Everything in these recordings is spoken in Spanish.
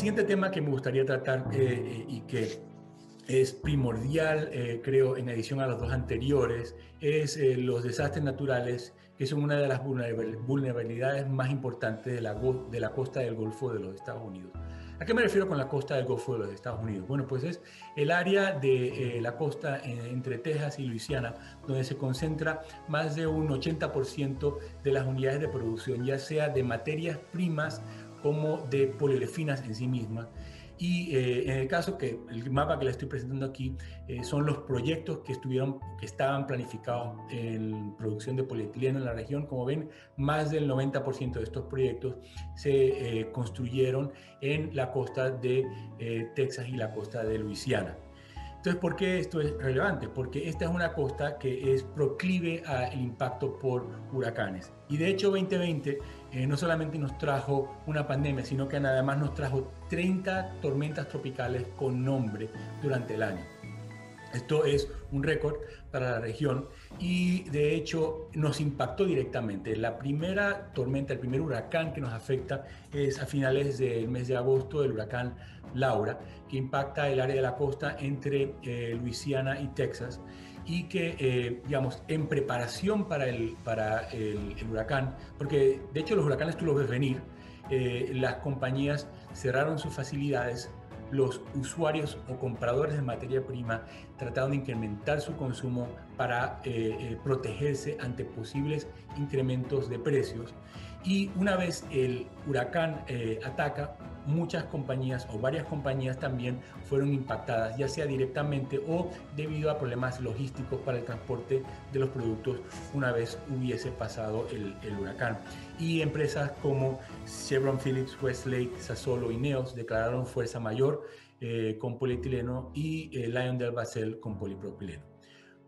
siguiente tema que me gustaría tratar eh, y que es primordial, creo, en adición a los dos anteriores, es los desastres naturales, que son una de las vulnerabilidades más importantes de la, de la costa del Golfo de los Estados Unidos. ¿A qué me refiero con la costa del Golfo de los Estados Unidos? Bueno, pues es el área de eh, la costa eh, entre Texas y Luisiana, donde se concentra más de un 80% de las unidades de producción, ya sea de materias primas como de poliolefinas en sí mismas. Y eh, en el caso que el mapa que le estoy presentando aquí eh, son los proyectos que estuvieron, que estaban planificados en producción de polietileno en la región. Como ven, más del 90% de estos proyectos se eh, construyeron en la costa de Texas y la costa de Luisiana. Entonces, ¿por qué esto es relevante? Porque esta es una costa que es proclive al impacto por huracanes. Y de hecho 2020 eh, no solamente nos trajo una pandemia, sino que además nos trajo 30 tormentas tropicales con nombre durante el año. Esto es un récord para la región y de hecho nos impactó directamente. La primera tormenta, el primer huracán que nos afecta es a finales del mes de agosto, el huracán Laura, que impacta el área de la costa entre eh, Luisiana y Texas y que, eh, digamos, en preparación para, el, para el, huracán, porque de hecho los huracanes tú los ves venir, eh, las compañías cerraron sus facilidades, los usuarios o compradores de materia prima trataron de incrementar su consumo para protegerse ante posibles incrementos de precios. Y una vez el huracán ataca, muchas compañías o varias compañías también fueron impactadas, ya sea directamente o debido a problemas logísticos para el transporte de los productos una vez hubiese pasado el, huracán. Y empresas como Chevron Phillips, Westlake, Sasolo y Neos declararon fuerza mayor eh, con polietileno y eh, Lion del Basel con polipropileno.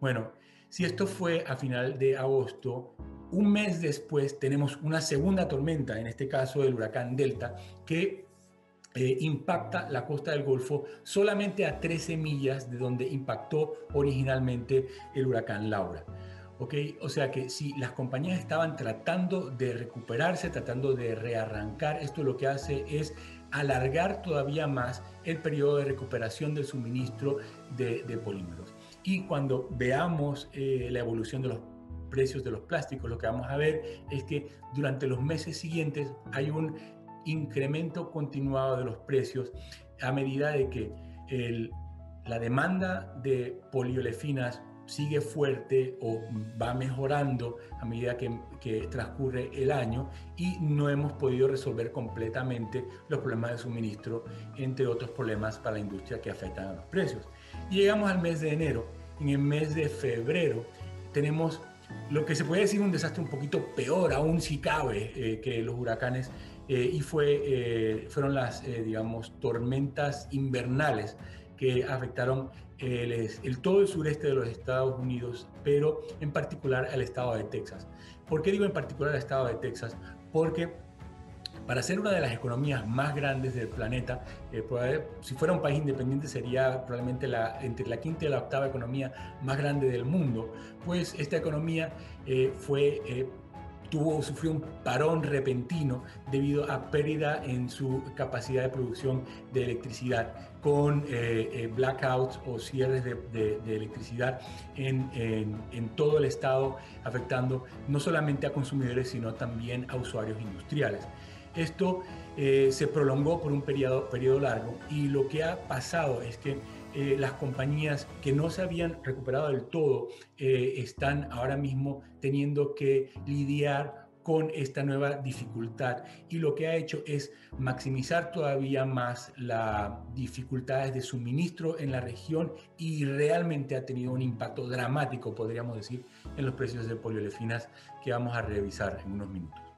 Bueno, si esto fue a final de agosto, un mes después tenemos una segunda tormenta, en este caso el huracán Delta, que eh, impacta la costa del Golfo solamente a 13 millas de donde impactó originalmente el huracán Laura. ¿Okay? O sea que si las compañías estaban tratando de recuperarse, tratando de rearrancar, esto lo que hace es alargar todavía más el periodo de recuperación del suministro de, polímeros. Y cuando veamos eh, la evolución de los precios de los plásticos, lo que vamos a ver es que durante los meses siguientes hay un incremento continuado de los precios a medida de que la demanda de poliolefinas sigue fuerte o va mejorando a medida que, que, transcurre el año y no hemos podido resolver completamente los problemas de suministro, entre otros problemas para la industria que afectan a los precios. Llegamos al mes de enero. En el mes de febrero tenemos lo que se puede decir un desastre un poquito peor, aún si cabe, eh, que los huracanes eh, y fue, eh, fueron las, digamos, tormentas invernales que afectaron el, todo el sureste de los Estados Unidos, pero en particular al estado de Texas. ¿Por qué digo en particular al estado de Texas? Porque para ser una de las economías más grandes del planeta, si fuera un país independiente sería probablemente la, entre la quinta y la octava economía más grande del mundo, pues esta economía fue tuvo, sufrió un parón repentino debido a pérdida en su capacidad de producción de electricidad, con eh, eh, blackouts o cierres de, electricidad en, en, todo el estado, afectando no solamente a consumidores, sino también a usuarios industriales. Esto eh, se prolongó por un periodo, largo y lo que ha pasado es que eh, las compañías que no se habían recuperado del todo eh, están ahora mismo teniendo que lidiar con esta nueva dificultad y lo que ha hecho es maximizar todavía más las dificultades de suministro en la región y realmente ha tenido un impacto dramático, podríamos decir, en los precios de poliolefinas que vamos a revisar en unos minutos.